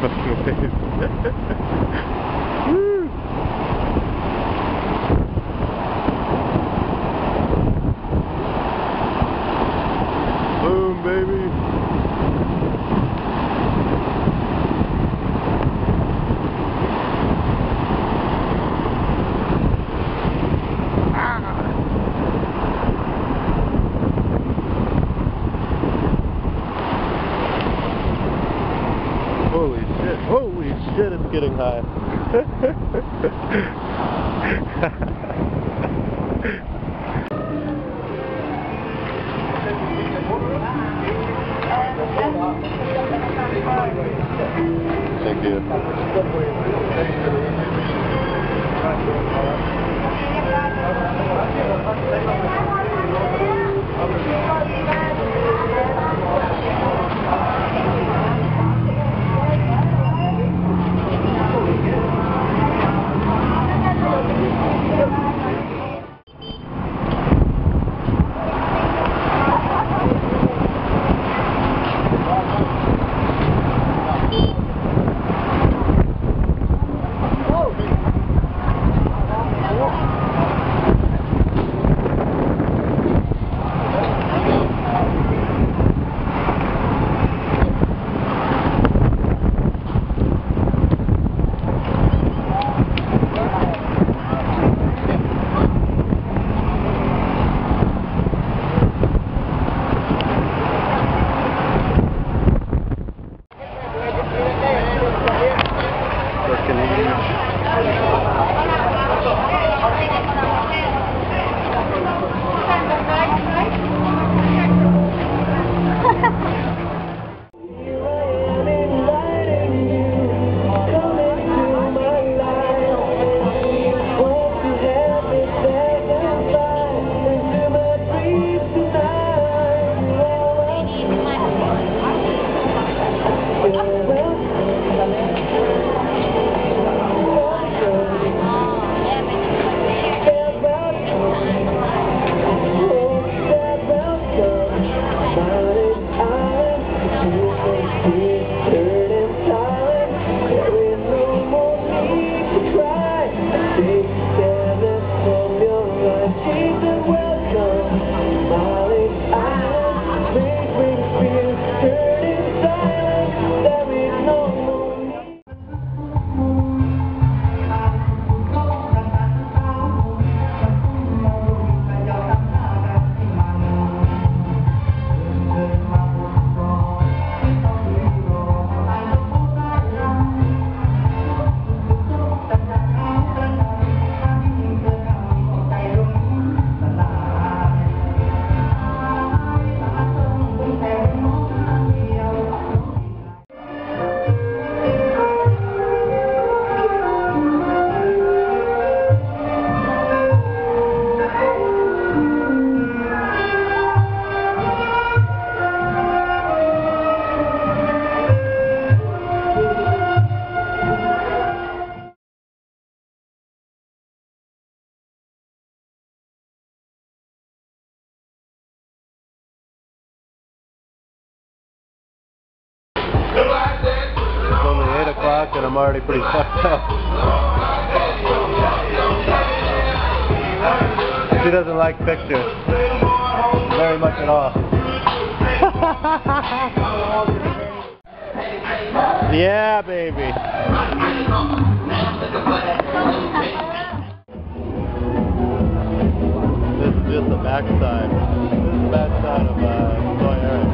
Woo. Boom, baby. Holy shit. Holy shit, it's getting high. Thank you. For 8 o'clock and I'm already pretty fucked up. She doesn't like pictures. Very much at all. yeah, baby. This is just the backside. This is the backside of uh, Soi Eric.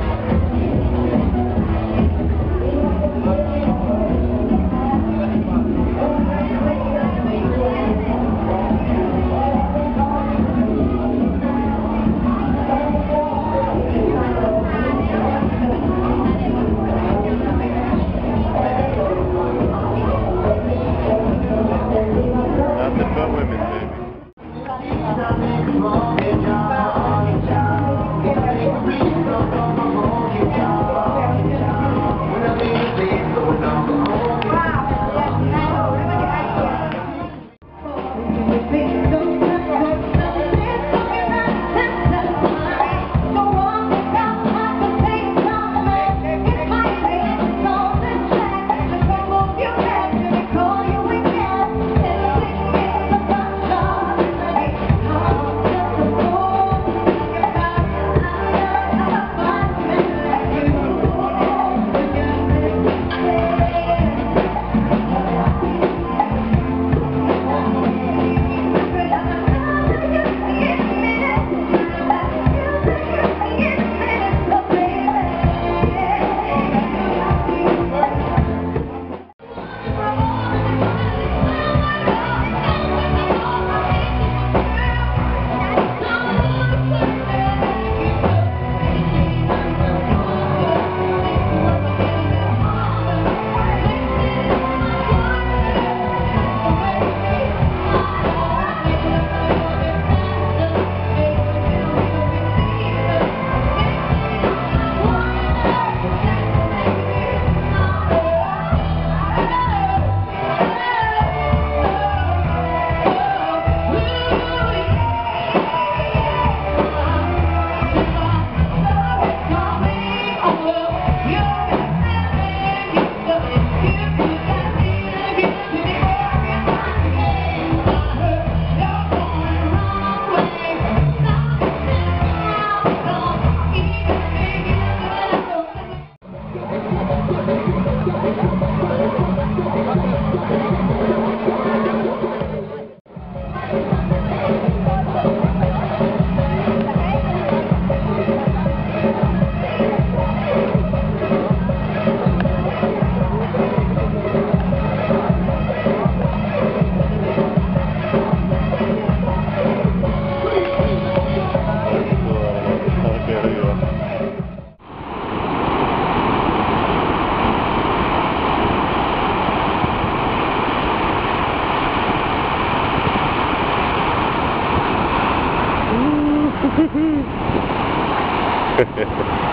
Woohoo!